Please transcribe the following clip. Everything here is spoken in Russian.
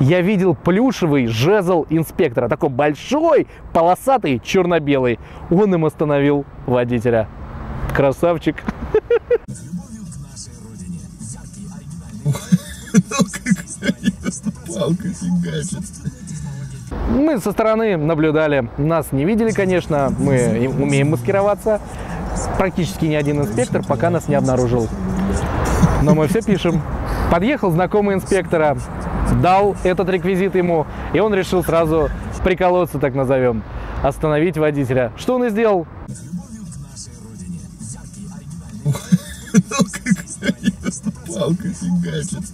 я видел плюшевый жезл инспектора, такой большой, полосатый, черно-белый. Он им остановил водителя. Красавчик. Мы со стороны наблюдали. Нас не видели, конечно. Мы умеем маскироваться. Практически ни один инспектор пока нас не обнаружил. Но мы все пишем. Подъехал знакомый инспектора, дал этот реквизит ему, и он решил сразу приколоться, так назовем, остановить водителя. Что он и сделал? Палка фигачит.